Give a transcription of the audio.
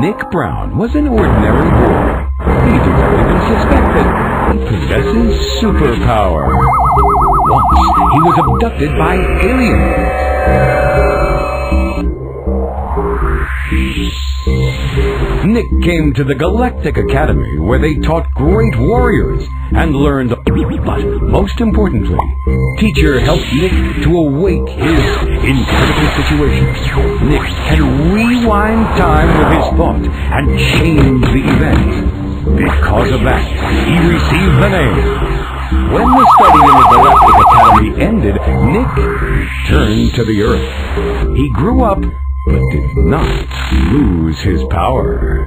Nick Brown was an ordinary boy. He did not even suspect that he possesses superpower. Once, he was abducted by aliens. Nick came to the Galactic Academy where they taught great warriors and learned, but most importantly, teacher helped Nick to awake his incredible situation. Nick can rewind time with his thought and change the event. Because of that, he received the name. When the study in the Galactic Academy ended, Nick turned to the Earth. He grew up but did not lose his power.